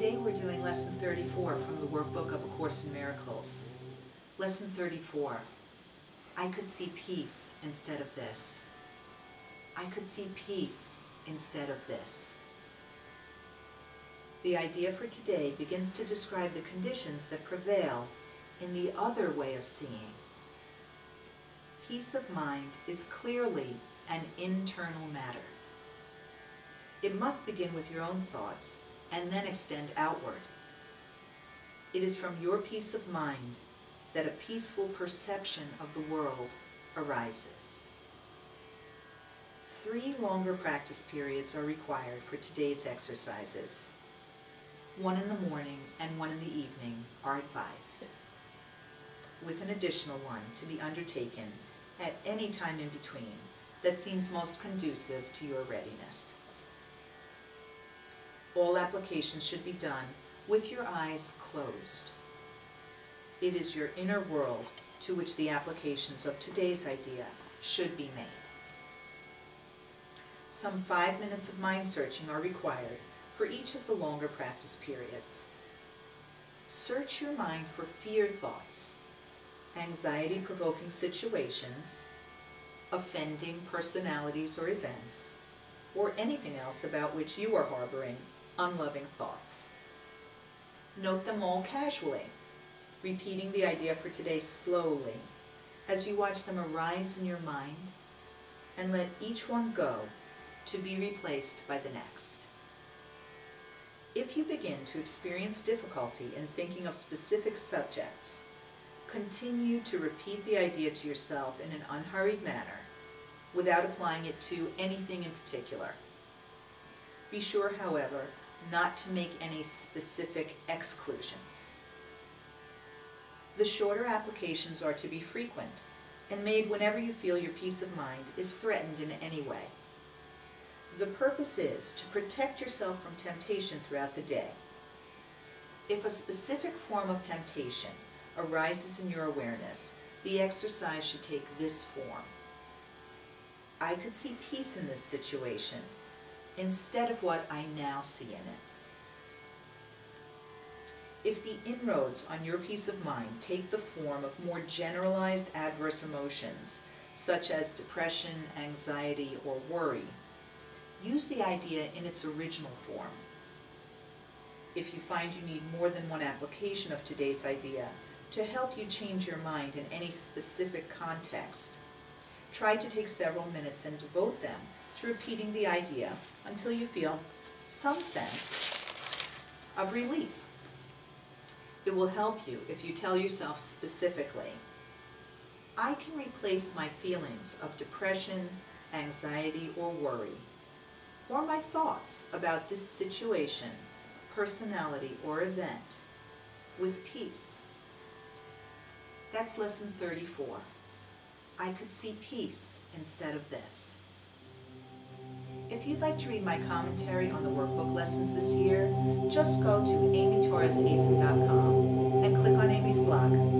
Today we're doing Lesson 34 from the workbook of A Course in Miracles. Lesson 34. I could see peace instead of this. I could see peace instead of this. The idea for today begins to describe the conditions that prevail in the other way of seeing. Peace of mind is clearly an internal matter. It must begin with your own thoughts and then extend outward. It is from your peace of mind that a peaceful perception of the world arises. Three longer practice periods are required for today's exercises. One in the morning and one in the evening are advised, with an additional one to be undertaken at any time in between that seems most conducive to your readiness. All applications should be done with your eyes closed. It is your inner world to which the applications of today's idea should be made. Some five minutes of mind searching are required for each of the longer practice periods. Search your mind for fear thoughts, anxiety-provoking situations, offending personalities or events, or anything else about which you are harboring unloving thoughts. Note them all casually, repeating the idea for today slowly as you watch them arise in your mind and let each one go to be replaced by the next. If you begin to experience difficulty in thinking of specific subjects, continue to repeat the idea to yourself in an unhurried manner without applying it to anything in particular. Be sure, however, not to make any specific exclusions. The shorter applications are to be frequent and made whenever you feel your peace of mind is threatened in any way. The purpose is to protect yourself from temptation throughout the day. If a specific form of temptation arises in your awareness, the exercise should take this form. I could see peace in this situation instead of what I now see in it. If the inroads on your peace of mind take the form of more generalized adverse emotions, such as depression, anxiety, or worry, use the idea in its original form. If you find you need more than one application of today's idea to help you change your mind in any specific context, try to take several minutes and devote them to repeating the idea until you feel some sense of relief. It will help you if you tell yourself specifically, I can replace my feelings of depression, anxiety, or worry, or my thoughts about this situation, personality, or event with peace. That's lesson 34. I could see peace instead of this. If you'd like to read my commentary on the workbook lessons this year, just go to amytorresacim.com and click on Amy's blog.